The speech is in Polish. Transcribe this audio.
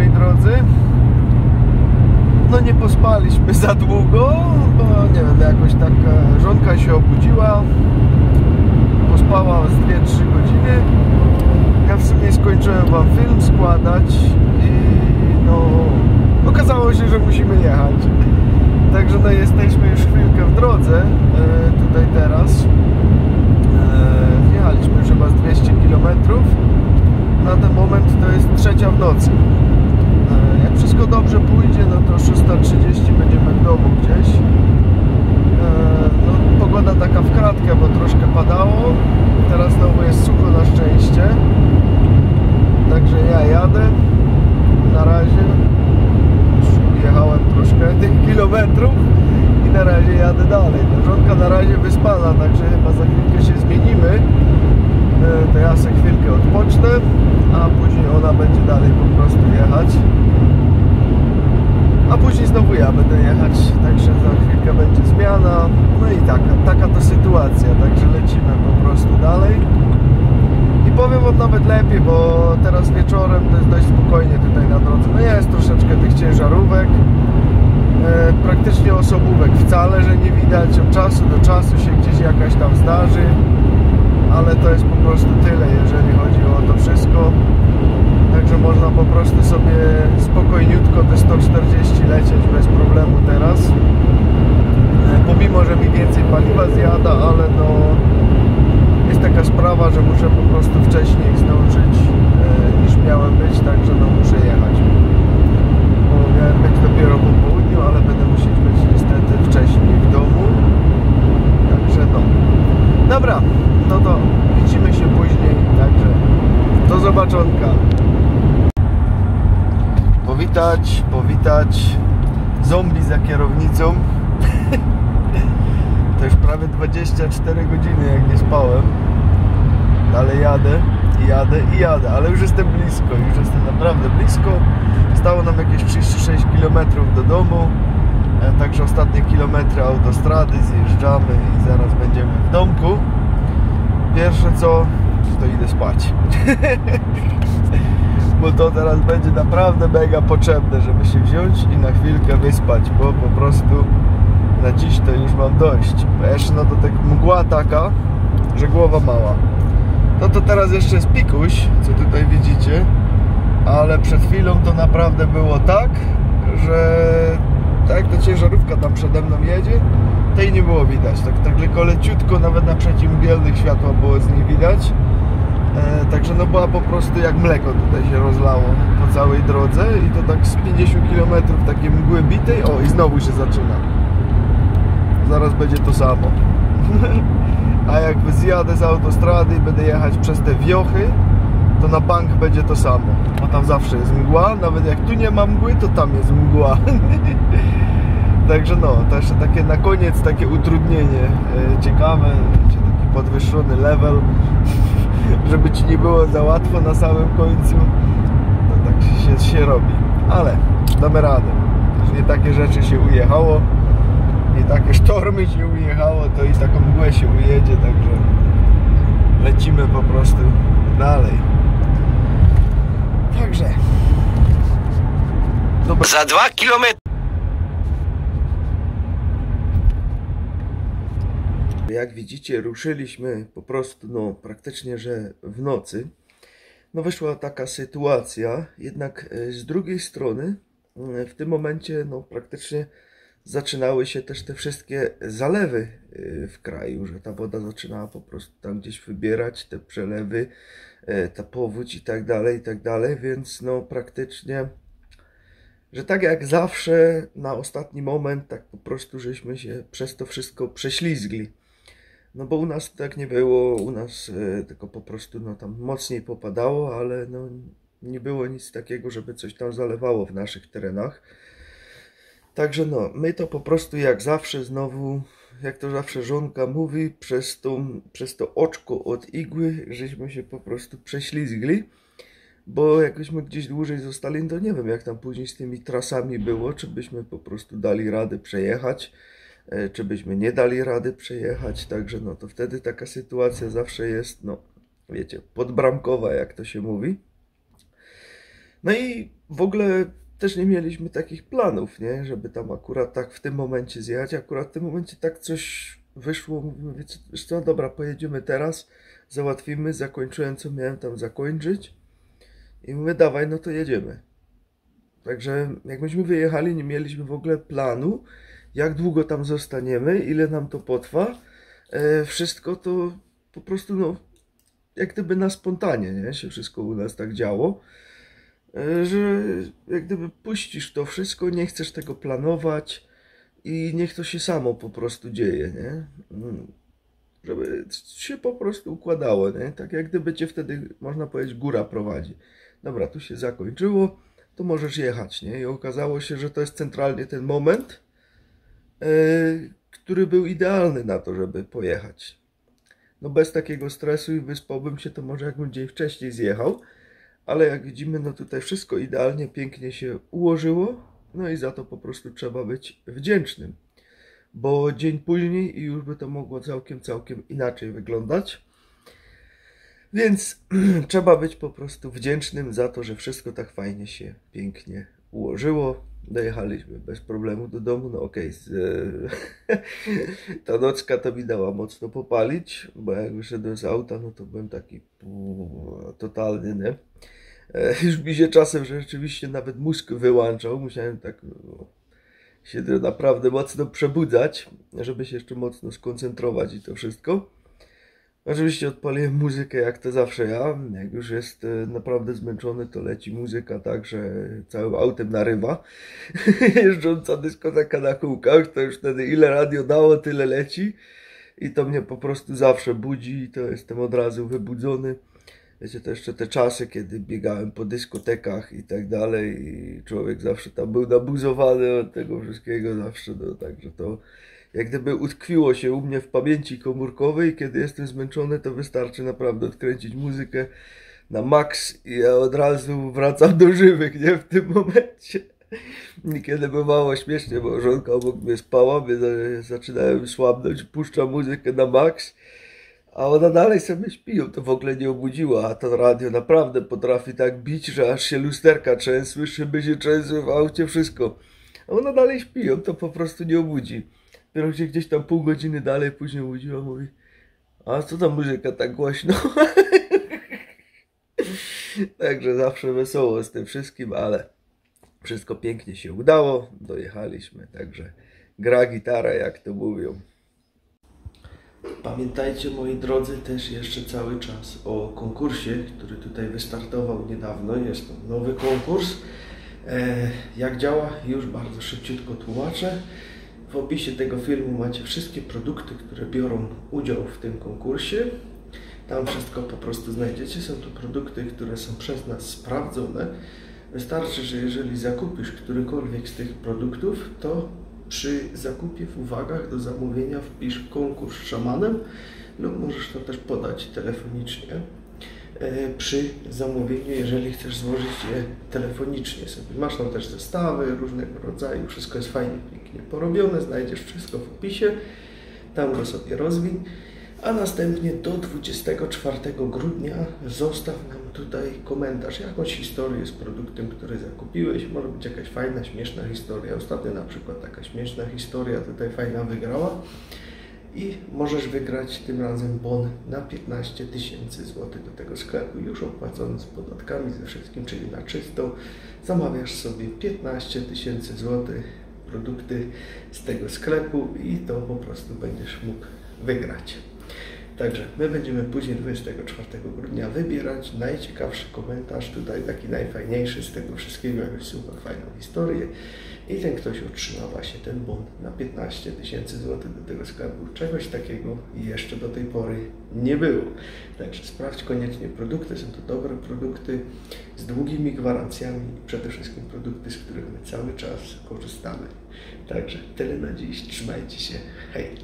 całej drodzy. No nie pospaliśmy za długo, bo nie wiem, jakoś tak e, żonka się obudziła, pospała z 2-3 godziny. Ja w sumie skończyłem wam film składać i no okazało się, że musimy jechać. Także no jesteśmy już chwilkę w drodze e, tutaj teraz. E, Jechaliśmy już chyba z 200 km. Na ten moment to jest trzecia w nocy. Wszystko dobrze pójdzie, no to 6.30 będziemy w domu gdzieś. E, No, pogoda taka w kratkę, bo troszkę padało. Teraz znowu jest sucho na szczęście. Także ja jadę. Na razie. Jechałem troszkę tych kilometrów i na razie jadę dalej. Żonka na razie wyspana, także chyba za chwilkę się zmienimy. E, To ja sobie chwilkę odpocznę, a później ona będzie dalej po prostu jechać. Będę jechać, także za chwilkę będzie zmiana. No i taka, taka to sytuacja, także lecimy po prostu dalej. I powiem wam nawet lepiej, bo teraz wieczorem to jest dość spokojnie tutaj na drodze. No jest troszeczkę tych ciężarówek, e, praktycznie osobówek wcale, że nie widać. Od czasu do czasu się gdzieś jakaś tam zdarzy, ale to jest po prostu tyle, jeżeli chodzi o to wszystko. Także można po prostu sobie spokojniutko te 140 lecieć bez problemu teraz. E, Pomimo, że mi więcej paliwa zjada, ale no jest taka sprawa, że muszę po prostu wcześniej zdążyć e, niż miałem być, także no muszę jechać. Bo miałem być dopiero po południu, ale będę musieć być niestety wcześniej w domu. Także no. Dobra, no to widzimy się później, także do zobaczonka. Powitać, powitać zombie za kierownicą. To już prawie 24 godziny jak nie spałem. Dalej jadę i jadę i jadę, ale już jestem blisko, już jestem naprawdę blisko. Stało nam jakieś 36 km do domu. E, Także ostatnie kilometry autostrady zjeżdżamy i zaraz będziemy w domku. Pierwsze co, to idę spać. Bo to teraz będzie naprawdę mega potrzebne, żeby się wziąć i na chwilkę wyspać, bo po prostu na dziś to już mam dość. Bo jeszcze no to tak mgła taka, że głowa mała. No to teraz jeszcze jest pikuś, co tutaj widzicie, ale przed chwilą to naprawdę było tak, że tak ta ciężarówka tam przede mną jedzie, tej nie było widać. Tak, tak tylko leciutko, nawet na przeciwmgielnych światła było z niej widać. E, także no była po prostu jak mleko tutaj się rozlało po całej drodze i to tak z 50 km takiej mgły bitej, o i znowu się zaczyna. Zaraz będzie to samo. A jak zjadę z autostrady i będę jechać przez te wiochy, to na bank będzie to samo. Bo tam zawsze jest mgła, nawet jak tu nie ma mgły, to tam jest mgła. Także no, to jeszcze takie na koniec takie utrudnienie e, ciekawe, czy taki podwyższony level, żeby ci nie było za łatwo na samym końcu. To tak się, się robi. Ale damy radę. Nie takie rzeczy się ujechało, nie takie sztormy się ujechało, to i taką mgłę się ujedzie, także lecimy po prostu dalej. Także. Dobra. Za dwa kilometry. Jak widzicie, ruszyliśmy po prostu, no, praktycznie, że w nocy. No, wyszła taka sytuacja, jednak e, z drugiej strony, e, w tym momencie, no, praktycznie zaczynały się też te wszystkie zalewy e, w kraju, że ta woda zaczynała po prostu tam gdzieś wybierać, te przelewy, ta powódź i tak dalej, i tak dalej, więc no, praktycznie że tak jak zawsze na ostatni moment, tak po prostu żeśmy się przez to wszystko prześlizgli. No bo u nas tak nie było, u nas e, tylko po prostu no tam mocniej popadało, ale no nie było nic takiego, żeby coś tam zalewało w naszych terenach. Także no, my to po prostu jak zawsze znowu, jak to zawsze żonka mówi, przez, tą, przez to oczko od igły, żeśmy się po prostu prześlizgli. Bo jakbyśmy gdzieś dłużej zostali, to nie wiem jak tam później z tymi trasami było, czy byśmy po prostu dali rady przejechać, czy byśmy nie dali rady przejechać, także no to wtedy taka sytuacja zawsze jest, no wiecie, podbramkowa jak to się mówi. No i w ogóle też nie mieliśmy takich planów, nie? Żeby tam akurat tak w tym momencie zjechać. Akurat w tym momencie tak coś wyszło. Mówimy, wiecie, wiesz co, dobra, pojedziemy teraz, załatwimy, zakończyłem co miałem tam zakończyć. I mówię, dawaj, no to jedziemy. Także jak myśmy wyjechali, nie mieliśmy w ogóle planu, jak długo tam zostaniemy, ile nam to potrwa. E, wszystko to po prostu, no, jak gdyby na spontanie, nie? Się wszystko u nas tak działo. E, że jak gdyby puścisz to wszystko, nie chcesz tego planować i niech to się samo po prostu dzieje, nie? Mm. Żeby się po prostu układało, nie? Tak jak gdyby cię wtedy, można powiedzieć, góra prowadzi. Dobra, tu się zakończyło, to możesz jechać, nie? I okazało się, że to jest centralnie ten moment, który był idealny na to, żeby pojechać. No bez takiego stresu i wyspałbym się, to może jakbym dzień wcześniej zjechał, ale jak widzimy, no tutaj wszystko idealnie, pięknie się ułożyło, no i za to po prostu trzeba być wdzięcznym, bo dzień później i już by to mogło całkiem, całkiem inaczej wyglądać. Więc trzeba być po prostu wdzięcznym za to, że wszystko tak fajnie się pięknie ułożyło. Dojechaliśmy bez problemu do domu. No okej, okay. ta nocka to mi dała mocno popalić, bo jak wyszedłem z auta, no to byłem taki totalny, nie? E, już mi się czasem że rzeczywiście nawet mózg wyłączał. Musiałem tak no, się naprawdę mocno przebudzać, żeby się jeszcze mocno skoncentrować i to wszystko. Oczywiście odpaliłem muzykę jak to zawsze ja. Jak już jest e, naprawdę zmęczony, to leci muzyka tak, że całym autem narywa. Jeżdżąca dyskoteka na kółkach, to już wtedy ile radio dało, tyle leci. I to mnie po prostu zawsze budzi i to jestem od razu wybudzony. Wiecie, to jeszcze te czasy, kiedy biegałem po dyskotekach i tak dalej i człowiek zawsze tam był nabuzowany od tego wszystkiego zawsze, no także to jak gdyby utkwiło się u mnie w pamięci komórkowej. Kiedy jestem zmęczony, to wystarczy naprawdę odkręcić muzykę na maks i ja od razu wracam do żywych, nie? W tym momencie. Niekiedy bywało śmiesznie, bo żonka obok mnie spała, my zaczynałem słabnąć, puszczam muzykę na maks, a ona dalej sobie śpi, to w ogóle nie obudziła, a to radio naprawdę potrafi tak bić, że aż się lusterka trzęsły, szyby się trzęsły w aucie, wszystko. A ona dalej śpi, to po prostu nie obudzi. Dopiero się gdzieś tam pół godziny dalej później obudziła, mówi a co ta muzyka tak głośno? Także zawsze wesoło z tym wszystkim, ale wszystko pięknie się udało, dojechaliśmy, także gra gitara, jak to mówią. Pamiętajcie moi drodzy też jeszcze cały czas o konkursie, który tutaj wystartował niedawno. Jest to nowy konkurs. E, jak działa? Już bardzo szybciutko tłumaczę. W opisie tego filmu macie wszystkie produkty, które biorą udział w tym konkursie. Tam wszystko po prostu znajdziecie. Są to produkty, które są przez nas sprawdzone. Wystarczy, że jeżeli zakupisz którykolwiek z tych produktów, to przy zakupie w uwagach do zamówienia wpisz konkurs szamanem lub możesz to też podać telefonicznie przy zamówieniu, jeżeli chcesz złożyć je telefonicznie sobie. Masz tam też zestawy różnego rodzaju, wszystko jest fajnie, pięknie porobione, znajdziesz wszystko w opisie, tam go sobie rozwin a następnie do 24 grudnia zostaw nam tutaj komentarz, jakąś historię z produktem, który zakupiłeś. Może być jakaś fajna, śmieszna historia. Ostatnio na przykład taka śmieszna historia tutaj fajna wygrała. I możesz wygrać tym razem bon na 15 tysięcy złotych do tego sklepu, już opłacony z podatkami, ze wszystkim, czyli na czysto. Zamawiasz sobie 15 tysięcy złotych produkty z tego sklepu i to po prostu będziesz mógł wygrać. Także my będziemy później 24 grudnia wybierać najciekawszy komentarz, tutaj taki najfajniejszy z tego wszystkiego, jakąś super fajną historię i ten ktoś otrzyma właśnie ten bon na 15 tysięcy złotych do tego sklepu. Czegoś takiego jeszcze do tej pory nie było. Także sprawdź koniecznie produkty, są to dobre produkty z długimi gwarancjami przede wszystkim produkty, z których my cały czas korzystamy. Także tyle na dziś, trzymajcie się, hej!